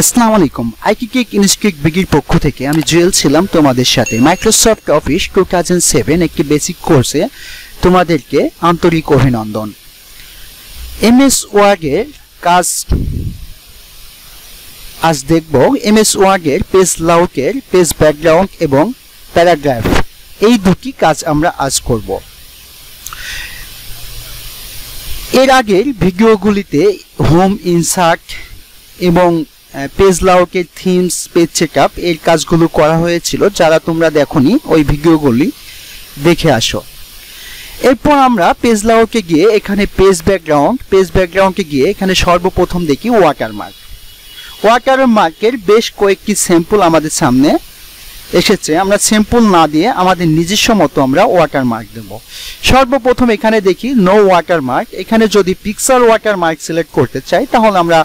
আসসালামু আলাইকুম। আইকি cake institute বিগির পক্ষ থেকে আমি জুয়েল ছিলাম তোমাদের সাথে। Microsoft Office two thousand seven একটি বেসিক কোর্সে তোমাদেরকে আন্তরিক অভিনন্দন। এমএস ওয়ার্ডের কাজ আজ দেখব। এমএস ওয়ার্ডের পেজ লাউটের পেজ ব্যাকগ্রাউন্ড এবং প্যারাগ্রাফ এই দুটি কাজ আমরা আজ করব। এর আগের ভিডিওগুলিতে হোম ইনসার্ট এবং পেজ লাউকের থিমস পেজ চেক আপ এর কাজগুলো করা হয়েছিল, যারা তোমরা দেখনি ওই ভিডিওগুলি দেখে আসো। এরপর আমরা পেজ লাউকে গিয়ে এখানে পেজ ব্যাকগ্রাউন্ড পেজ ব্যাকগ্রাউন্ডে গিয়ে এখানে সর্বপ্রথম দেখি ওয়াটারমার্ক ওয়াটারমার্কের বেশ কয়েকটি স্যাম্পল আমাদের সামনে এসেছে। আমরা স্যাম্পল না দিয়ে আমাদের নিজস্ব মতো আমরা ওয়াটারমার্ক দেব। সর্বপ্রথম এখানে দেখি নো ওয়াটারমার্ক এখানে যদি পিক্সার ওয়াটারমার্ক সিলেক্ট করতে চাই, তাহলে আমরা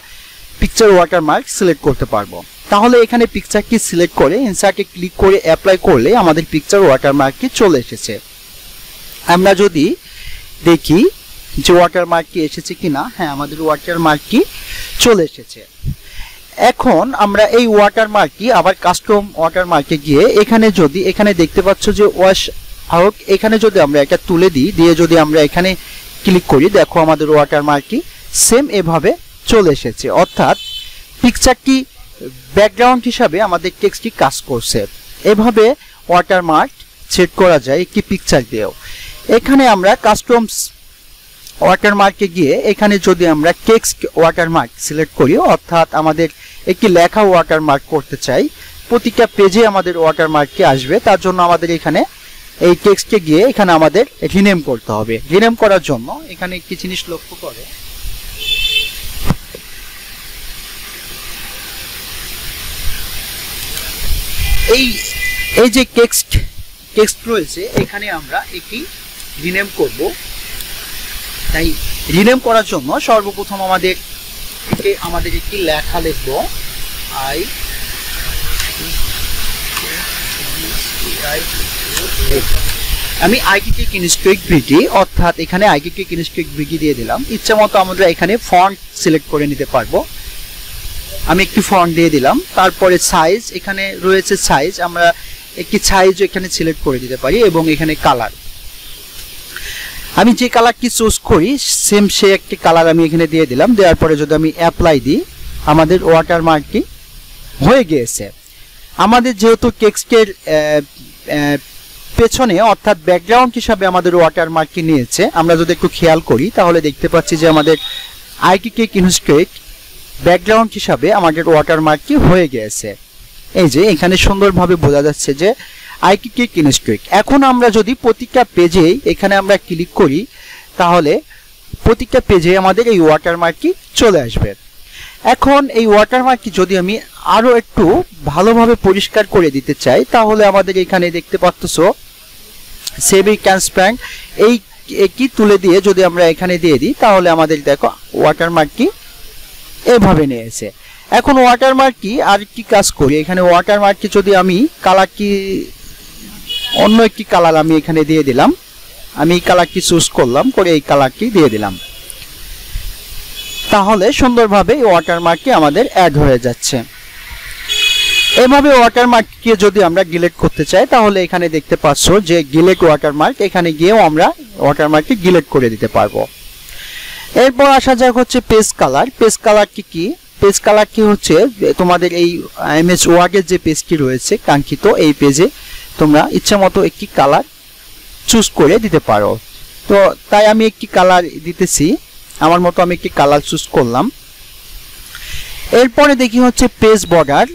পিকচার ওয়াটার মার্ক সিলেক্ট করতে পারব। তাহলে এখানে পিকচারটি সিলেক্ট করে ইনসার্টে ক্লিক করে অ্যাপ্লাই করলে আমাদের পিকচার ওয়াটার ওয়াটারমার্কটি চলে এসেছে। আমরা যদি দেখি যে ওয়াটারমার্কটি এসেছে কি না হ্যাঁ আমাদের ওয়াটারমার্কটি চলে এসেছে। এখন আমরা এই ওয়াটার ওয়াটারমার্কটি আবার কাস্টম ওয়াটারমার্কে গিয়ে এখানে যদি, এখানে দেখতে পাচ্ছ যে ওয়াশ আউট এখানে যদি আমরা এটা তুলে দিই, দিয়ে যদি আমরা এখানে ক্লিক করি, দেখো আমাদের ওয়াটার ওয়াটারমার্কটি সেম এভাবে চলে এসেছে। অর্থাৎ পিকচারটি ব্যাকগ্রাউন্ড হিসাবে আমাদের টেক্সটটি কাজ করছে। এভাবে ওয়াটারমার্ক সেট করা যায় একটি পিকচার দিয়েও। এখানে আমরা কাস্টমস ওয়াটারমার্কে গিয়ে এখানে যদি আমরা টেক্সট ওয়াটারমার্ক সিলেক্ট করি, অর্থাৎ আমাদের একটি লেখা ওয়াটারমার্ক করতে চাই, প্রতিটা পেজে আমাদের ওয়াটারমার্কটি আসবে। তার জন্য আমাদের এখানে এই টেক্সটকে গিয়ে এখানে আমাদের রিনেম করতে হবে। রিনেম করার জন্য এখানে একটি জিনিস লক্ষ্য করে। এই এই যে টেক্সট টেক্সট রয়েছে, এখানে আমরা একটি রিনেম করব। তাই রিনেম করার জন্য সর্বপ্রথম আমাদের আমাদের একটি লেখা লিখব। আই আমি আইকিকে ইনস্ট্রিক বিটি অর্থাৎ এখানে আইকিকে ইনস্ট্রিক বিটি দিয়ে দিলাম। ইচ্ছা মতো আমরা এখানে ফন্ট সিলেক্ট করে নিতে পারব। আমি একটি ফন্ট দিয়ে দিলাম। তারপরে সাইজ এখানে রয়েছে সাইজ আমরা একটি সাইজ এখানে সিলেক্ট করে দিতে পারি এবং এখানে কালার আমি যে কালারটি চুজ করি সেম সে একটি কালার আমি এখানে দিয়ে দিলাম। দেওয়ার পরে যদি আমি অ্যাপ্লাই দিই, আমাদের ওয়াটারমার্কটি হয়ে গিয়েছে। আমাদের যেহেতু টেক্সটের পেছনে অর্থাৎ ব্যাকগ্রাউন্ড হিসাবে আমাদের ওয়াটারমার্কটি নিয়েছে, আমরা যদি একটু খেয়াল করি, তাহলে দেখতে পাচ্ছি যে আমাদের আইটি কেক ইনস্ট্রেট ব্যাকগ্রাউন্ড হিসাবে আমাদের ওয়াটারমার্কটি হয়ে গিয়েছে এই যে, এখানে সুন্দরভাবে বোঝা যাচ্ছে যে আইটি কেক ইনস্ট্রেট এখন আমরা যদি প্রতিটা পেজে এখানে আমরা ক্লিক করি, তাহলে প্রতিটা পেজে আমাদের এই ওয়াটারমার্কটি চলে আসবে। এখন এই ওয়াটারমার্কটি যদি আমি আরও একটু ভালোভাবে পরিষ্কার করে দিতে চাই, তাহলে আমাদের এখানে দেখতে পাচ্ছ সেভি ট্রান্সপ্যান্ট এই কি তুলে দিয়ে যদি আমরা এখানে দিয়ে দিই, তাহলে আমাদের দেখো ওয়াটারমার্কটি এভাবে নিয়েছে। এখন ওয়াটারমার্ক কি? আর কি কাজ করি। এখানে ওয়াটারমার্ক কি যদি আমি কালার কি, অন্য একটি কালার আমি এখানে দিয়ে দিলাম। আমি এই কালারটি চুজ করলাম, করে এই কালারটি দিয়ে দিলাম। তাহলে সুন্দরভাবে এই ওয়াটারমার্কটি আমাদের অ্যাড হয়ে যাচ্ছে। এভাবে ওয়াটারমার্ককে যদি আমরা গিলেট করতে চাই, তাহলে এখানে দেখতে পাচ্ছ যে গিলেট ওয়াটারমার্ক এখানে গিয়েও আমরা ওয়াটারমার্কটি গিলেট করে দিতে পারব। এরপর আসা যাক হচ্ছে পেজ কালার। পেজ কালারটি কি? পেজ কালার কি হচ্ছে তোমাদের এই এমএস ওয়ার্ডের যে পেজটি রয়েছে, কাঙ্ক্ষিত এই পেজে তোমরা ইচ্ছা মতো একটি কালার চুজ করে দিতে পারো। তো তাই আমি একটি কালার দিতেছি। আমার মতো আমি একটি কালার চুজ করলাম। এরপরে দেখি হচ্ছে পেজ বর্ডার।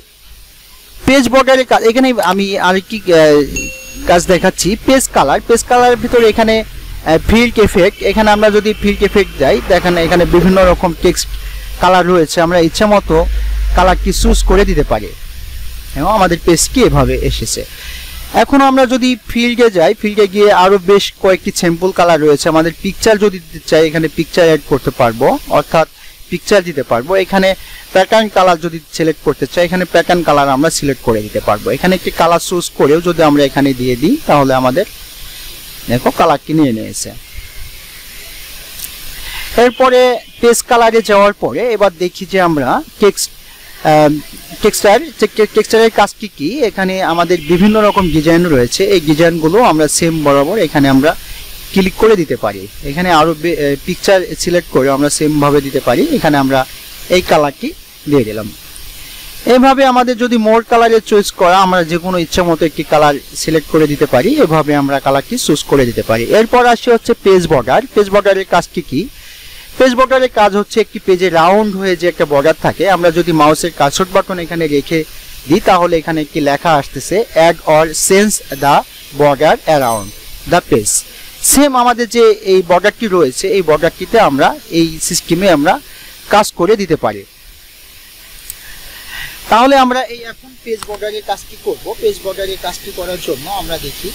পেজ বর্ডারের এখানে আমি আরেকটি কাজ দেখাচ্ছি। Page colour. পেজ কালারের ভিতরে এখানে ফিল্ড এফেক্ট। এখানে আমরা যদি ফিল্ড এফেক্ট যাই, দেখেন এখানে বিভিন্ন রকম টেক্সট কালার রয়েছে। আমরা ইচ্ছা মতো কালারটি চুজ করে দিতে পারি। এবং আমাদের পেজটি এভাবে এসেছে। এখন আমরা যদি ফিল্ডে যাই ফিল্ডে গিয়ে আরও বেশ কয়েকটি স্যাম্পল কালার রয়েছে। আমাদের পিকচার যদি দিতে চাই, এখানে পিকচার অ্যাড করতে পারব। অর্থাৎ পিকচার দিতে পারব। এখানে প্যাটার্ন কালার যদি সিলেক্ট করতে চাই, এখানে প্যাটার্ন কালার আমরা সিলেক্ট করে দিতে পারব। এখানে একটি কালার চুজ করেও যদি আমরা এখানে দিয়ে দিই, তাহলে আমাদের দেখো কালারটি নিয়ে নিয়েছে। এরপরে পেজ কালারে যাওয়ার পরে এবার দেখি যে আমরা টেক্সট টেক্সচার টেক্সচারের কাজ কি কি? এখানে আমাদের বিভিন্ন রকম ডিজাইন রয়েছে। এই ডিজাইনগুলো আমরা সেম বরাবর এখানে আমরা ক্লিক করে দিতে পারি। এখানে আরও পিকচার সিলেক্ট করে আমরা সেমভাবে দিতে পারি। এখানে আমরা এই কালারটি দিয়ে দিলাম। এভাবে আমাদের যদি মোর কালারের চয়েস করা, আমরা যে কোনো ইচ্ছা মতো একটি কালার সিলেক্ট করে দিতে পারি, এভাবে আমরা কালারটি চুজ করে দিতে পারি। এরপর আসি হচ্ছে পেজ বর্ডার পেজ বর্ডারের কাজ কি পেজ বর্ডারের কাজ হচ্ছে একটি পেজে রাউন্ড হয়ে যে একটা বর্ডার থাকে, আমরা যদি মাউসের কার্সর বাটন এখানে রেখে দিই, তাহলে এখানে একটি লেখা আসতেছে add or sense the border around the page same আমাদের যে এই বর্ডারটি রয়েছে, এই বর্ডারটিতে আমরা, এই সিস্টেমে আমরা কাজ করে দিতে পারি। তাহলে আমরা এই এখন পেজ বর্ডারের কাজটি করব? পেজ বর্ডারের কাজটি করার জন্য আমরা দেখি,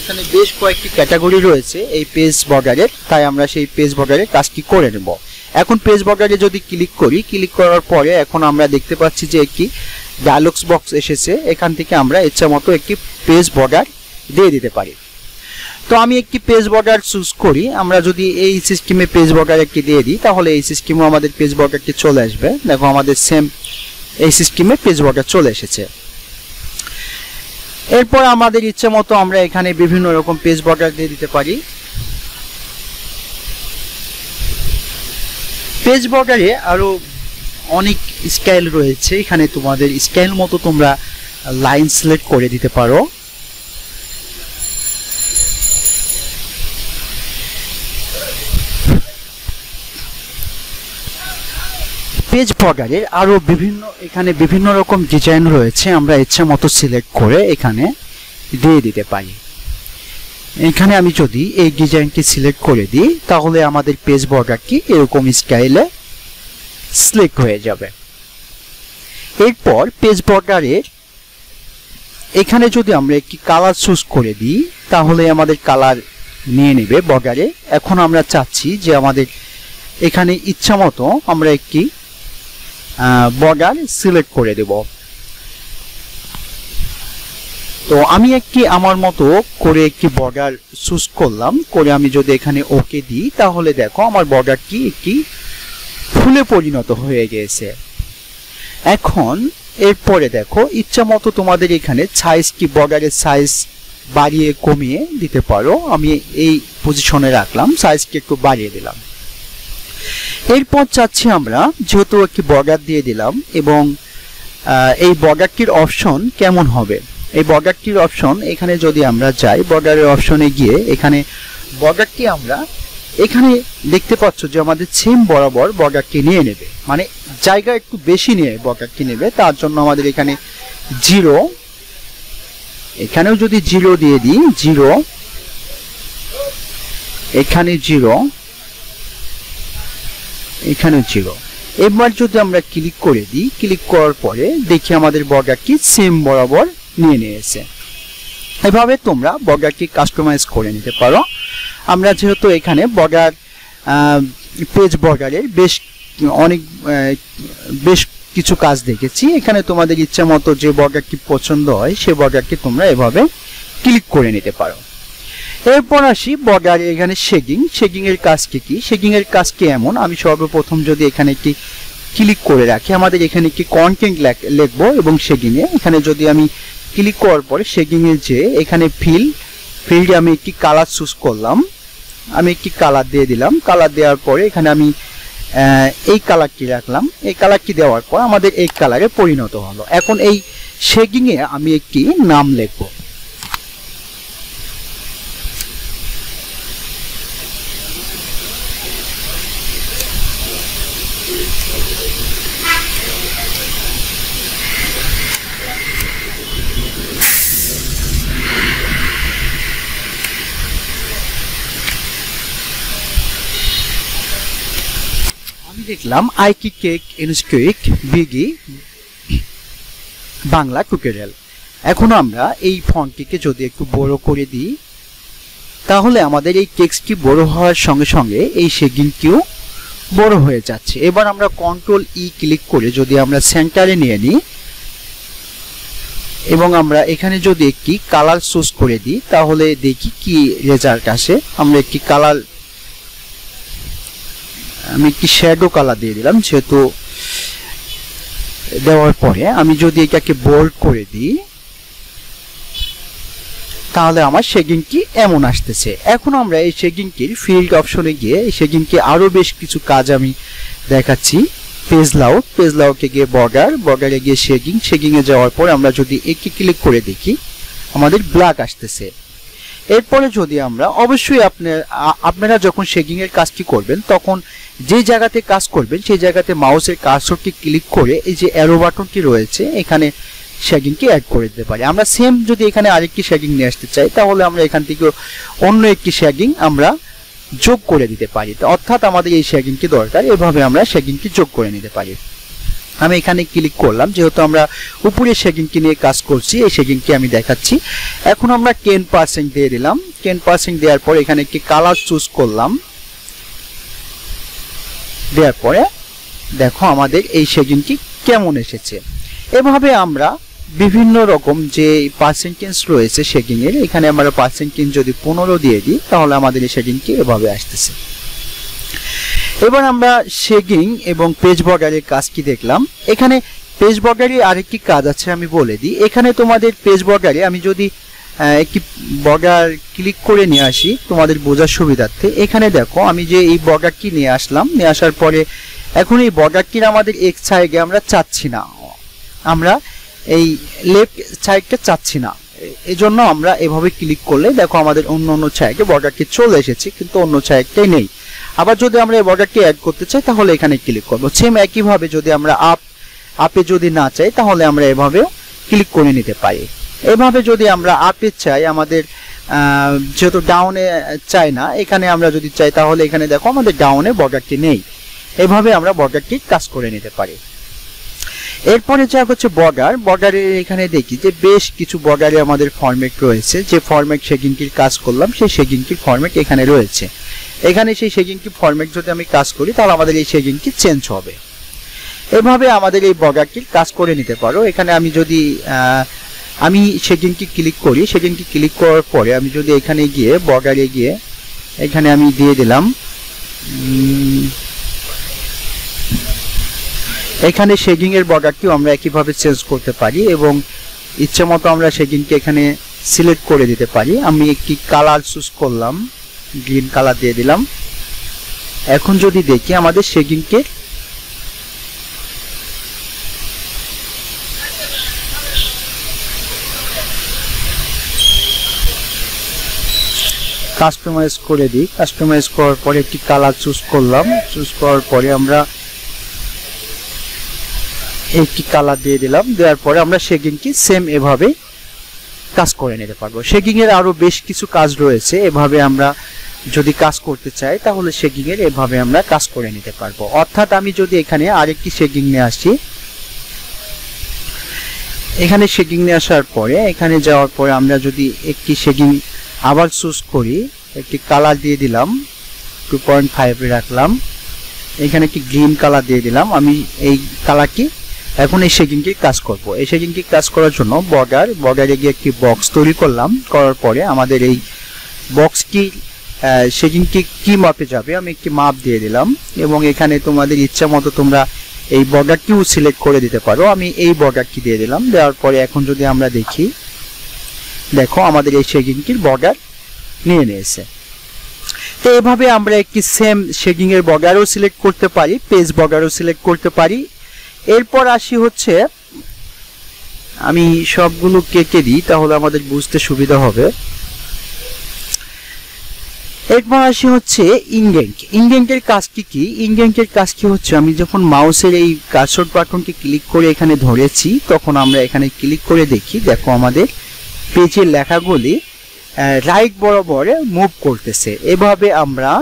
এখানে বেশ কয়েকটি ক্যাটাগরি রয়েছে এই পেজ বর্ডারের তাই আমরা সেই পেজ বর্ডারের কাজটি করে নেব? এখন পেজ বর্ডারে যদি ক্লিক করি ক্লিক করার পরে এখন আমরা দেখতে পাচ্ছি যে একটি ডায়লগস বক্স এসেছে, এখান থেকে আমরা ইচ্ছা মতো একটি পেজ বর্ডার দিয়ে দিতে পারি। তো আমি একটি পেজ বর্ডার চুজ করি, আমরা যদি এই সিস্টেমে পেজ বর্ডার একটি দিয়ে দিই, তাহলে এই সিস্টেমে আমাদের পেজ বর্ডারটি চলে আসবে। দেখো আমাদের সেম এই সিস্টেমে পেজ বর্ডার চলে এসেছে। এরপর আমাদের ইচ্ছে মতো আমরা এখানে বিভিন্ন রকম পেজ বর্ডার দিয়ে দিতে পারি। পেজ বর্ডারে আরও অনেক স্টাইল রয়েছে। এখানে তোমাদের স্টাইল মতো তোমরা লাইন সিলেক্ট করে দিতে পারো। পেজ বর্ডারের আরও বিভিন্ন, এখানে বিভিন্ন রকম ডিজাইন রয়েছে, আমরা ইচ্ছা মতো সিলেক্ট করে এখানে দিয়ে দিতে পারি। এখানে আমি যদি এই ডিজাইনটি সিলেক্ট করে দিই, তাহলে আমাদের পেজ বর্ডারটি এরকম স্টাইলে সিলেক্ট হয়ে যাবে। এরপর পেজ বর্ডারের এখানে যদি আমরা একটি কালার চুজ করে দিই, তাহলে আমাদের কালার নিয়ে নেবে বর্ডারে এখন আমরা চাচ্ছি যে আমাদের এখানে ইচ্ছা মতো আমরা একটি বর্ডার সিলেক্ট করে দেব। তো আমি একটি আমার মতো করে একটি বর্ডার চুজ করলাম। করে আমি যদি এখানে ওকে দিই, তাহলে দেখো আমার বর্ডারটি একটি ফুলে পরিণত হয়ে গেছে এখন এরপরে দেখো, ইচ্ছা মতো তোমাদের এখানে সাইজ কি? বর্ডারের সাইজ বাড়িয়ে কমিয়ে দিতে পারো। আমি এই পজিশনে রাখলাম সাইজকে একটু বাড়িয়ে দিলাম। এরপর চাচ্ছি আমরা যেহেতু একটি বর্ডার দিয়ে দিলাম এবং এই বর্ডারটির অপশন কেমন হবে? এই বর্ডারটির অপশন এখানে যদি আমরা যাই বর্ডারের অপশনে গিয়ে এখানে বর্ডারটি আমরা এখানে দেখতে পাচ্ছ যে আমাদের সেম বরাবর বর্ডারটি নিয়ে নেবে। মানে জায়গা একটু বেশি নিয়ে বর্ডারটি নেবে, তার জন্য আমাদের এখানে জিরো এখানেও যদি জিরো দিয়ে দিই জিরো এখানে জিরো এখানেও ছিল। এবার যদি আমরা ক্লিক করে দিই ক্লিক করার পরে দেখি আমাদের বর্ডারটি সেম বরাবর নিয়ে নিয়েছে। এভাবে তোমরা বর্ডারটি কাস্টমাইজ করে নিতে পারো। আমরা যেহেতু এখানে বর্ডার পেজ বর্ডারের বেশ, অনেক বেশ কিছু কাজ দেখেছি। এখানে তোমাদের ইচ্ছা মতো যে বর্ডারটি পছন্দ হয়, সে বর্ডারটি তোমরা এভাবে ক্লিক করে নিতে পারো। এরপর আসি বর্ডার এখানে শেগিং শেগিং এর কাজ কি শেগিং এর কাজ কি এমন? আমি সর্বপ্রথম যদি এখানে একটি ক্লিক করে রাখি, আমাদের এখানে একটি কন্টেন্ট লিখব এবং শেগিং এ এখানে যদি আমি ক্লিক করার পরে শেগিং এর যে এখানে ফিল ফিল্ডে আমি একটি কালার চুজ করলাম। আমি একটি কালার দিয়ে দিলাম। কালার দেওয়ার পরে এখানে আমি এই কালারটি রাখলাম। এই কালারটি দেওয়ার পর আমাদের এই কালারে পরিণত হলো। এখন এই শেগিং এ আমি একটি নাম লিখব। দেখলাম আইকি কেক ইনস্কুইক বিগি, বাংলা টুকেরিয়াল এখন আমরা এই ফন্টটিকে যদি একটু বড় করে দিই, তাহলে আমাদের এই টেক্সটটি বড় হওয়ার সঙ্গে সঙ্গে এই শেগিংটিও বড় হয়ে যাচ্ছে। এবার আমরা কন্ট্রোল ই ক্লিক করে যদি আমরা সেন্টারে নিয়ে নিই, এবং আমরা এখানে যদি একটি কালার চুজ করে দিই, তাহলে দেখি কি রেজাল্ট আসে। আমরা একটি কালার আমি একটি শ্যাডো কালার দিয়ে দিলাম, যেহেতু দেওয়ার পরে আমি যদি এটাকে বোল্ড করে দিই, তাহলে আমার শেগিং কি এমন আসতেছে। এখন আমরা এই শেগিং কির ফিল্ড অপশনে গিয়ে এই শেগিং আরও বেশ কিছু কাজ আমি দেখাচ্ছি। পেজ লাউট পেজ লাউটে গিয়ে বর্ডার বর্ডারে গিয়ে শেগিং শেগিং এ যাওয়ার পর আমরা যদি একে ক্লিক করে দেখি, আমাদের ব্ল্যাক আসতেছে। এরপরে যদি আমরা, অবশ্যই আপনার আপনারা যখন শেগিং এর কাজটি করবেন, তখন যে জায়গাতে কাজ করবেন, সেই জায়গাতে মাউসের কার্সরটি ক্লিক করে এই যে অ্যারো বাটনটি রয়েছে, এখানে শেগিংকে অ্যাড করে দিতে পারি। আমরা সেম যদি এখানে আরেকটি শেগিং নিয়ে আসতে চাই, তাহলে আমরা এখান থেকে অন্য একটি শেগিং আমরা যোগ করে দিতে পারি। অর্থাৎ আমাদের এই শেগিংটি দরকার, এভাবে আমরা শেগিংটি যোগ করে নিতে পারি। আমি এখানে ক্লিক করলাম, যেহেতু আমরা উপরে শেগিংটি নিয়ে কাজ করছি, এই শেগিংটি আমি দেখাচ্ছি। এখন আমরা টেন পার্সেন্ট দিয়ে দিলাম। টেন পার্সেন্ট দেওয়ার পর এখানে একটি কালার চুজ করলাম। দেওয়ার পরে দেখো আমাদের এই শেগিংটি কেমন এসেছে। এভাবে আমরা বিভিন্ন রকম যে পার্সেন্টেজ রয়েছে শেগিং এর, এখানে আমরা পার্সেন্টেজ যদি পনেরো দিয়ে দিই, তাহলে আমাদের এই শেগিংটি এভাবে আসতেছে। এবার আমরা শেগিং এবং পেজ বর্ডারের কাজ কি দেখলাম? এখানে পেজ বর্ডারে আরেকটি কাজ আছে, আমি বলে দিই। এখানে তোমাদের পেজ বর্ডারে আমি যদি একটি বর্ডার ক্লিক করে নিয়ে আসি, তোমাদের বোঝার সুবিধার্থে। এখানে দেখো, আমি যে এই বর্ডারটি নিয়ে আসলাম, নিয়ে আসার পরে এখন এই বর্ডারটির আমাদের এক সাইডে আমরা চাচ্ছি না। আমরা এই লেফট সাইডটা চাচ্ছি না। এজন্য আমরা এভাবে ক্লিক করলে দেখো আমাদের অন্য অন্য সাইডে বর্ডারটি চলে এসেছে, কিন্তু অন্য সাইডটাই নেই। আবার যদি আমরা এই বর্ডারটি অ্যাড করতে চাই, তাহলে এখানে ক্লিক করব। সেম একইভাবে যদি আমরা আপ আপে যদি না চাই, তাহলে আমরা এভাবে ক্লিক করে নিতে পারি। এভাবে যদি আমরা আপে চাই, আমাদের যেহেতু ডাউনে চাই না, এখানে আমরা যদি চাই, তাহলে এখানে দেখো আমাদের ডাউনে বর্ডারটি নেই। এভাবে আমরা বর্ডারটি কাজ করে নিতে পারি। এরপরে যা হচ্ছে বর্ডার বর্ডারের এখানে দেখি যে বেশ কিছু বর্ডারে আমাদের ফরম্যাট রয়েছে। যে ফরম্যাট শেগিংটির কাজ করলাম, সেই শেগিংটির ফরম্যাট এখানে রয়েছে। এখানে সেই শেগিংটি ফরম্যাট যদি আমি কাজ করি, তাহলে আমাদের এই শেগিংটি চেঞ্জ হবে। এভাবে আমাদের এই বর্ডারটির কাজ করে নিতে পারো। এখানে আমি যদি আমি শেগিংটি ক্লিক করি শেগিংটি ক্লিক করার পরে আমি যদি এখানে গিয়ে বর্ডারে গিয়ে, এখানে আমি দিয়ে দিলাম এখানে শেডিং এর বর্ডারটিও আমরা একইভাবে চেঞ্জ করতে পারি এবং ইচ্ছে মতো আমরা শেডিংকে এখানে সিলেক্ট করে দিতে পারি। আমি একটি কালার চুজ করলাম, গ্রিন কালার দিয়ে দিলাম। এখন যদি দেখি আমাদের শেডিংকে কাস্টমাইজ করে দিই। কাস্টমাইজ করার পরে একটি কালার চুজ করলাম। চুজ করার পরে আমরা একটি কালার দিয়ে দিলাম, দেওয়ার পরে আমরা শেগিংটি সেম এভাবে কাজ করে নিতে পারব। শেগিং এর আরও বেশ কিছু কাজ রয়েছে, এভাবে আমরা যদি কাজ করতে চাই, তাহলে শেগিং এর এভাবে আমরা কাজ করে নিতে পারব। অর্থাৎ আমি যদি এখানে আরেকটি শেগিং নিয়ে আসি, এখানে শেগিং নিয়ে আসার পরে, এখানে যাওয়ার পরে আমরা যদি একটি শেগিং আবার চুজ করি, একটি কালার দিয়ে দিলাম টু পয়েন্ট ফাইভে রাখলাম, এখানে একটি গ্রিন কালার দিয়ে দিলাম, আমি এই কালারটি এখন এই শেকিংটি কাজ করব। এই শেকিংটি কাজ করার জন্য বর্ডার বর্ডারে গিয়ে একটি বক্স তৈরি করলাম। করার পরে আমাদের এই বক্সটি শেকিংটি কি মাপে যাবে আমি একটি মাপ দিয়ে দিলাম। এবং এখানে তোমাদের ইচ্ছা মতো তোমরা এই বর্ডারটিও সিলেক্ট করে দিতে পারো। আমি এই বর্ডারটি দিয়ে দিলাম। দেওয়ার পরে এখন যদি আমরা দেখি, দেখো আমাদের এই শেকিংটির বর্ডার নিয়ে নিয়েছে। তো এভাবে আমরা একটি সেম শেডিং এর বর্ডারও সিলেক্ট করতে পারি পেজ বর্ডারও সিলেক্ট করতে পারি। এরপর আসি হচ্ছে, আমি সবগুলো কেটে দিই, তাহলে আমাদের বুঝতে সুবিধা হবে। এরপর আসি হচ্ছে ইনডেন্ট। ইনডেন্টের কাজটি কি ইনডেন্টের কাজ কি হচ্ছে, আমি যখন মাউসের এই কার্সর বাটনটি ক্লিক করে এখানে ধরেছি, তখন আমরা এখানে ক্লিক করে দেখি, দেখো আমাদের পেজের লেখাগুলি রাইট বরাবর মুভ করতেছে। এভাবে আমরা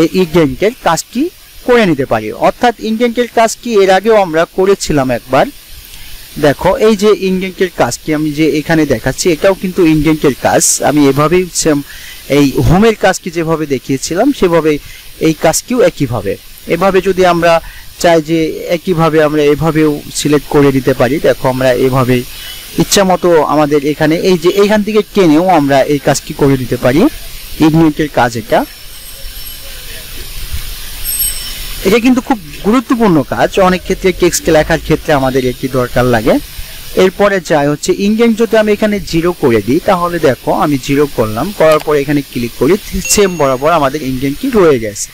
এই ইনডেন্টের কাজটি করে নিতে পারি। অর্থাৎ ইনডেন্টের কাজটি এর আগেও আমরা করেছিলাম একবার। দেখো, এই যে ইনডেন্টের কাজটি আমি যে এখানে দেখাচ্ছি, এটাও কিন্তু ইনডেন্টের কাজ। আমি এভাবেই এই হোমের কাজটি যেভাবে দেখিয়েছিলাম, সেভাবে এই কাজটিও একইভাবে। এভাবে যদি আমরা চাই যে একইভাবে আমরা এভাবেও সিলেক্ট করে দিতে পারি, দেখো আমরা এভাবে ইচ্ছা মতো আমাদের এখানে এই যে এইখান থেকে টেনেও আমরা এই কাজটি করে দিতে পারি। ইগনেটের কাজ এটা। এটা কিন্তু খুব গুরুত্বপূর্ণ কাজ। অনেক ক্ষেত্রে টেক্সট লেখার ক্ষেত্রে আমাদের একটি দরকার লাগে। এরপরে যাই হচ্ছে ইন্ডিয়ান যদি আমি এখানে জিরো করে দিই, তাহলে দেখো আমি জিরো করলাম। করার পরে এখানে ক্লিক করি সেম বরাবর আমাদের ইন্ডিয়ান কি রয়ে গেছে।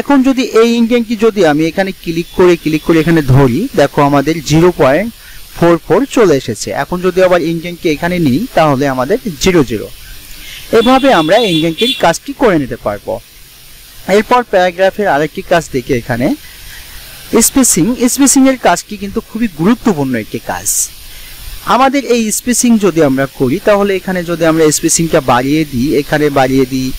এখন যদি এই ইন্ডিয়ান কি যদি আমি এখানে ক্লিক করে ক্লিক করে এখানে ধরি, দেখো আমাদের জিরো পয়েন্ট ফোর ফোর চলে এসেছে। এখন যদি আবার ইন্ডিয়ানকে এখানে নিই, তাহলে আমাদের জিরো জিরো এভাবে আমরা ইন্ডিয়ানকির কাজটি করে নিতে পারব। এরপর প্যারাগ্রাফের আরেকটি কাজ দেখি এখানে। স্পেসিং স্পেসিং এর কাজটি কিন্তু খুবই গুরুত্বপূর্ণ একটি কাজ। আমাদের এই স্পেসিং যদি আমরা করি, তাহলে এখানে যদি আমরা স্পেসিংটা বাড়িয়ে দিই, এখানে বাড়িয়ে দিই,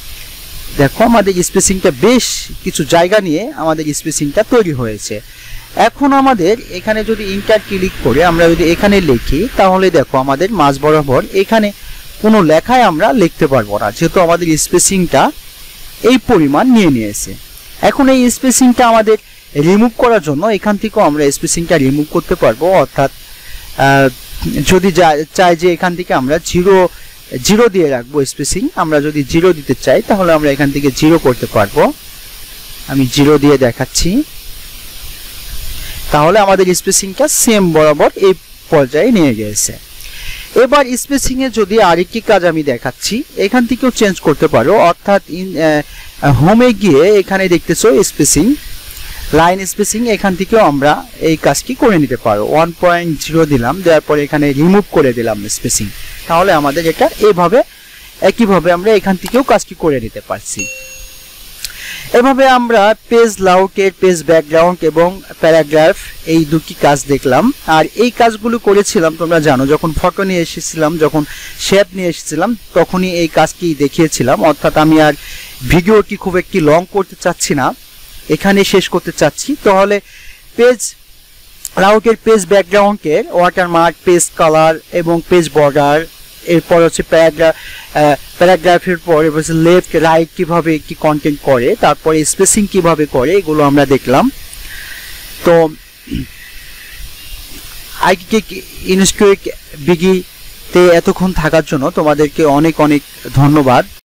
দেখো আমাদের স্পেসিংটা বেশ কিছু জায়গা নিয়ে আমাদের স্পেসিংটা তৈরি হয়েছে। এখন আমাদের এখানে যদি ইন্টার ক্লিক করে আমরা যদি এখানে লিখি, তাহলে দেখো আমাদের মাঝ বরাবর এখানে কোনো লেখায় আমরা লিখতে পারব না। যেহেতু আমাদের স্পেসিংটা এই পরিমাণ নিয়ে নিয়েছে। এখন এই স্পেসিংটা আমাদের রিমুভ করার জন্য এখান থেকেও আমরা স্পেসিংটা রিমুভ করতে পারব। অর্থাৎ যদি চাই যে এখান থেকে আমরা জিরো জিরো দিয়ে রাখব স্পেসিং আমরা যদি জিরো দিতে চাই, তাহলে আমরা এখান থেকে জিরো করতে পারব। আমি জিরো দিয়ে দেখাচ্ছি। তাহলে আমাদের স্পেসিংটা সেম বরাবর এই পর্যায়ে নিয়ে গেছে এবার স্পেসিং এ যদি আরেকটি কাজ আমি দেখাচ্ছি, এখান থেকেও চেঞ্জ করতে পারো। অর্থাৎ ইন হোমে গিয়ে এখানে দেখতেছো স্পেসিং লাইন স্পেসিং এখান থেকেও আমরা এই কাজটি করে নিতে পারো। ওয়ান পয়েন্ট জিরো দিলাম, দেওয়ার পরে এখানে রিমুভ করে দিলাম স্পেসিং তাহলে আমাদের এটা এভাবে, একইভাবে আমরা এখান থেকেও কাজটি করে নিতে পারছি। এভাবে আমরা পেজ লাউটের পেজ ব্যাকগ্রাউন্ড এবং প্যারাগ্রাফ এই দুটি কাজ দেখলাম। আর এই কাজগুলো করেছিলাম, তোমরা জানো, যখন ফটো নিয়ে এসেছিলাম, যখন শেপ নিয়ে এসেছিলাম, তখনই এই কাজটি দেখিয়েছিলাম। অর্থাৎ আমি আর ভিডিওটি খুব একটি লং করতে চাচ্ছি না, এখানে শেষ করতে চাচ্ছি। তাহলে পেজ লাউটের পেজ ব্যাকগ্রাউন্ডের ওয়াটারমার্ক পেজ কালার এবং পেজ বর্ডার এরপর হচ্ছে প্যারাগ্রাফ প্যারাগ্রাফের পর হচ্ছে লেফট রাইট কীভাবে কি কন্টেন্ট করে, তারপরে স্পেসিং কীভাবে করে, এগুলো আমরা দেখলাম। তো আইকে ইনস্টিটিউট বিগিতে এতক্ষণ থাকার জন্য তোমাদেরকে অনেক অনেক ধন্যবাদ।